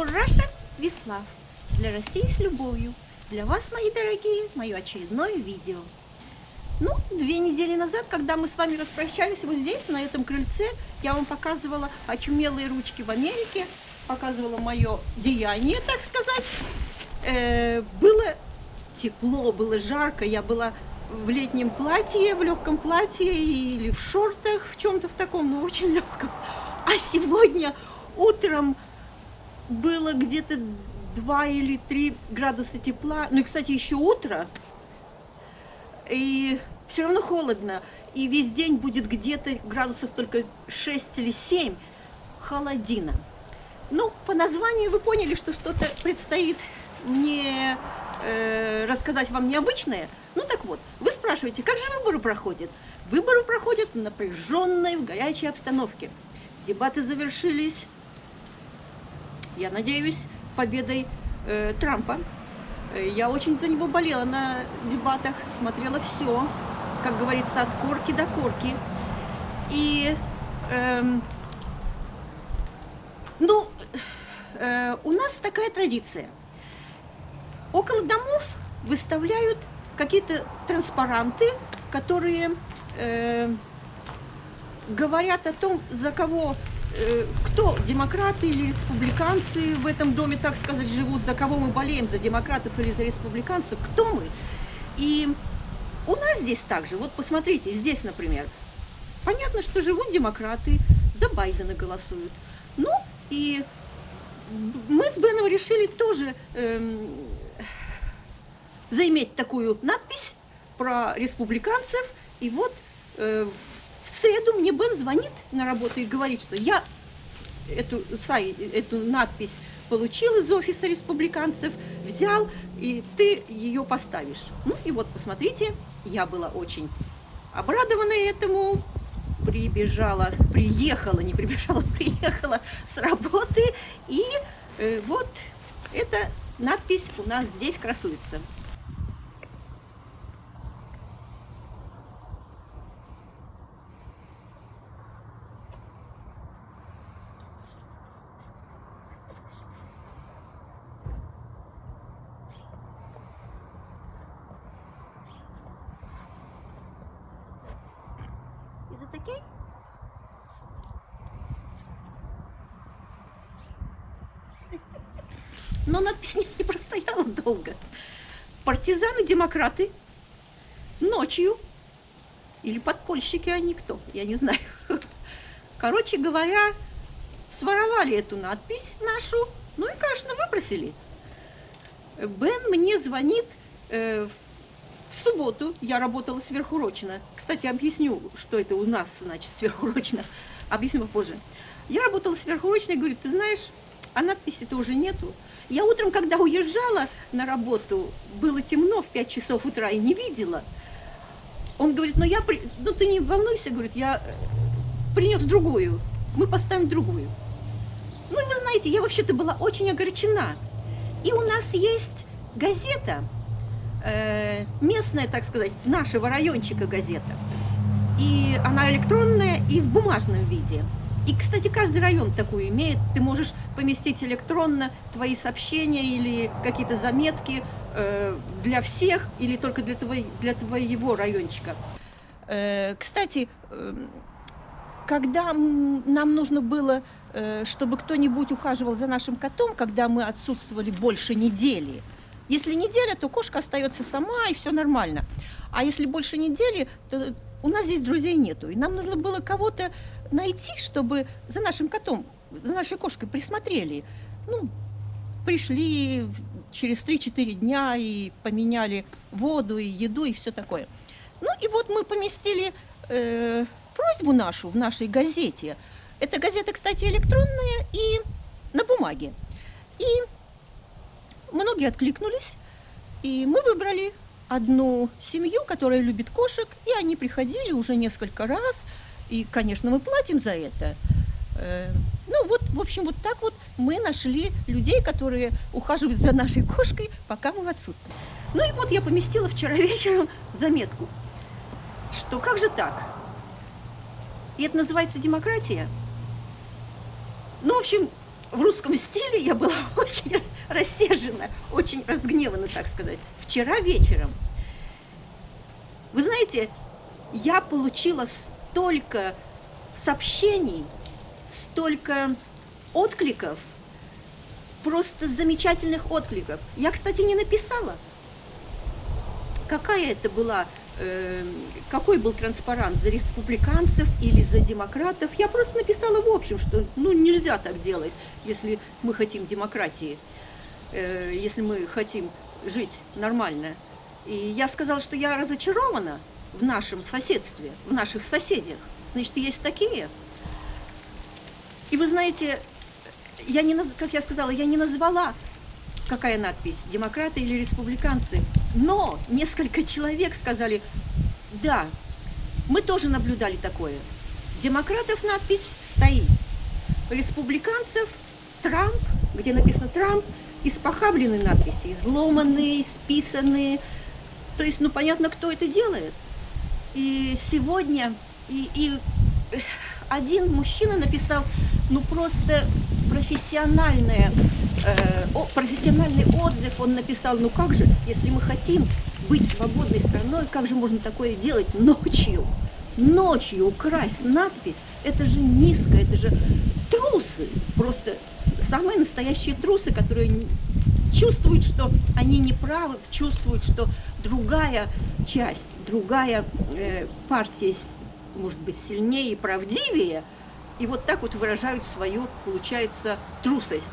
For Russia, Вислав. Для России с любовью. Для вас, мои дорогие, мое очередное видео. Ну, две недели назад, когда мы с вами распрощались вот здесь, на этом крыльце, я вам показывала очумелые ручки в Америке, показывала мое деяние, так сказать. Э, было тепло, было жарко, я была в летнем платье, в легком платье или в шортах, в чем-то в таком, но очень легком. А сегодня утром было где-то 2 или 3 градуса тепла. Ну и, кстати, еще утро. И все равно холодно. И весь день будет где-то градусов только 6 или 7. Холодина. Ну, по названию вы поняли, что что-то предстоит мне э, рассказать вам необычное. Ну так вот, вы спрашиваете, как же выборы проходят? Выборы проходят в напряженной, в горячей обстановке. Дебаты завершились, я надеюсь, победой э, Трампа. Э, я очень за него болела на дебатах, смотрела все, как говорится, от корки до корки. И, эм, ну, э, у нас такая традиция. Около домов выставляют какие-то транспаранты, которые э, говорят о том, за кого, кто демократы или республиканцы в этом доме, так сказать, живут, за кого мы болеем, за демократов или за республиканцев, кто мы. И у нас здесь также, вот посмотрите, здесь, например, понятно, что живут демократы, за Байдена голосуют. Ну, и мы с Беном решили тоже эм, заиметь такую надпись про республиканцев. И вот э, среду мне Бен звонит на работу и говорит, что я эту, сай, эту надпись получил из офиса республиканцев, взял, и ты ее поставишь. Ну и вот, посмотрите, я была очень обрадована этому, прибежала, приехала, не прибежала, приехала с работы, и э, вот эта надпись у нас здесь красуется. Okay? Но надпись не простояла долго. Партизаны-демократы ночью, или подпольщики они кто, я не знаю. Короче говоря, своровали эту надпись нашу, ну и, конечно, выбросили. Бен мне звонит э, в субботу, я работала сверхурочно. Кстати, объясню, что это у нас, значит, сверхурочно. Объясню попозже. Я работала сверхурочно и говорю, ты знаешь, а надписи-то уже нету. Я утром, когда уезжала на работу, было темно в 5 часов утра и не видела. Он говорит, ну я, при... ну ты не волнуйся, говорит, я принес другую, мы поставим другую. Ну и вы знаете, я вообще-то была очень огорчена. И у нас есть газета, э, местная, так сказать, нашего райончика газета. И она электронная и в бумажном виде. И, кстати, каждый район такую имеет. Ты можешь поместить электронно твои сообщения или какие-то заметки э, для всех или только для, твой, для твоего райончика. Э, кстати, э, когда нам нужно было, э, чтобы кто-нибудь ухаживал за нашим котом, когда мы отсутствовали больше недели, если неделя, то кошка остается сама и все нормально. А если больше недели, то у нас здесь друзей нету. И нам нужно было кого-то найти, чтобы за нашим котом, за нашей кошкой присмотрели. Ну, пришли через 3-4 дня и поменяли воду и еду и все такое. Ну и вот мы поместили э, просьбу нашу в нашей газете. Эта газета, кстати, электронная и на бумаге. И многие откликнулись, и мы выбрали одну семью, которая любит кошек, и они приходили уже несколько раз, и, конечно, мы платим за это. Э, ну вот, в общем, вот так вот мы нашли людей, которые ухаживают за нашей кошкой, пока мы в отсутствии. Ну и вот я поместила вчера вечером заметку, что как же так? И это называется демократия? Ну, в общем, в русском стиле я была очень рассержена, очень разгневана, так сказать. Вчера вечером. Вы знаете, я получила столько сообщений, столько откликов, просто замечательных откликов. Я, кстати, не написала, какая это была, какой был транспарант, за республиканцев или за демократов. Я просто написала в общем, что ну, нельзя так делать, если мы хотим демократии, э, если мы хотим жить нормально. И я сказала, что я разочарована в нашем соседстве, в наших соседях. Значит, есть такие. И вы знаете, я не, как я сказала, я не назвала, какая надпись, демократы или республиканцы. Но несколько человек сказали, да, мы тоже наблюдали такое. Демократов надпись стоит. Республиканцев Трамп, где написано Трамп, испохабленные надписи, изломанные, списанные. То есть, ну, понятно, кто это делает. И сегодня, и, и один мужчина написал, ну, просто профессиональное, э, о, профессиональный отзыв он написал, ну как же, если мы хотим быть свободной страной, как же можно такое делать ночью? Ночью украсть надпись, это же низко, это же трусы, просто самые настоящие трусы, которые чувствуют, что они не правы, чувствуют, что другая часть, другая э, партия, может быть, сильнее и правдивее – и вот так вот выражают свою, получается, трусость.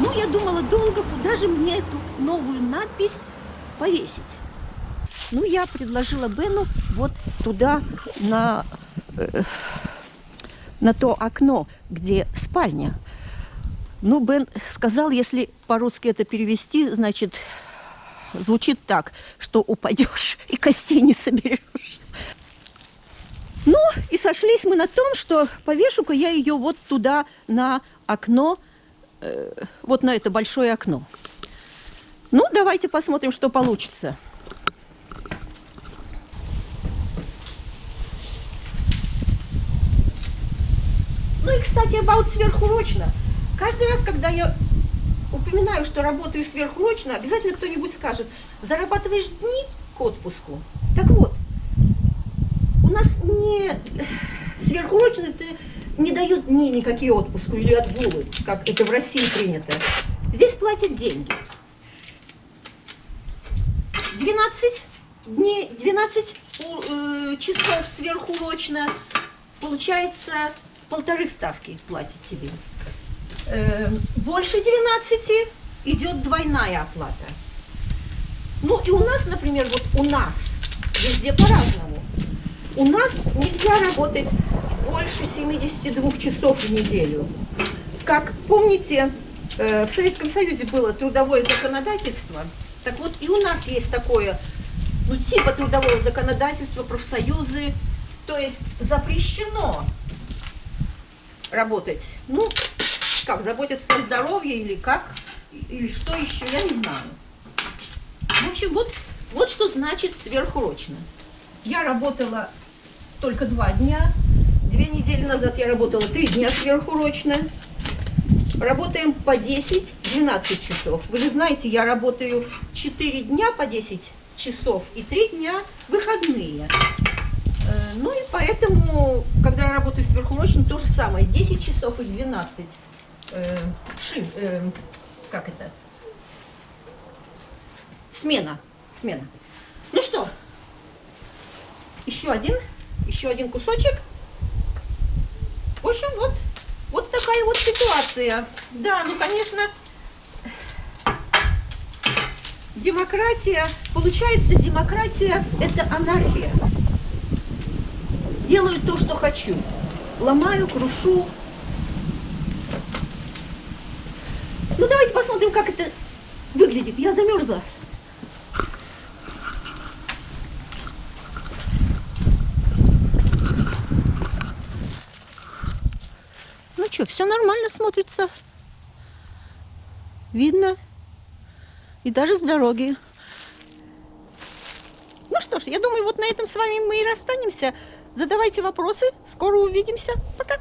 Ну, я думала долго, куда же мне эту новую надпись повесить. Ну, я предложила Бену вот туда, на, э, на то окно, где спальня. Ну, Бен сказал, если по-русски это перевести, значит, звучит так, что упадешь и костей не соберешь. Ну, и сошлись мы на том, что повешу-ка я ее вот туда на окно, э, вот на это большое окно. Ну, давайте посмотрим, что получится. Ну и, кстати, about сверхурочно. Каждый раз, когда я упоминаю, что работаю сверхурочно, обязательно кто-нибудь скажет, зарабатываешь дни к отпуску. Так вот, у нас не сверхурочные ты не дают ни никакие отпуску или отгулы, как это в России принято. Здесь платят деньги. 12 дней, 12 э, часов сверхурочно, получается полторы ставки платят тебе. Э, больше 12 идет двойная оплата. Ну и у нас, например, вот у нас везде по-разному. У нас нельзя работать больше 72 часов в неделю. Как помните, э, в Советском Союзе было трудовое законодательство, так вот и у нас есть такое, ну типа трудового законодательства, профсоюзы, то есть запрещено работать, ну, как, заботиться о здоровье или как, или что еще, я не знаю. В общем, вот, вот что значит сверхурочно. Я работала только два дня. Две недели назад я работала три дня сверхурочно. Работаем по 10-12 часов. Вы же знаете, я работаю 4 дня по 10 часов и 3 дня выходные. Э, ну и поэтому, когда я работаю сверхурочно, то же самое. 10 часов и 12 э, э, как это? Смена. Смена. Ну что, еще один еще один кусочек. В общем, вот, вот такая вот ситуация. Да, ну, конечно, демократия, получается, демократия – это анархия. Делаю то, что хочу. Ломаю, крушу. Ну, давайте посмотрим, как это выглядит. Я замерзла. что, все нормально смотрится. Видно. И даже с дороги. Ну что ж, я думаю, вот на этом с вами мы и расстанемся. Задавайте вопросы. Скоро увидимся. Пока.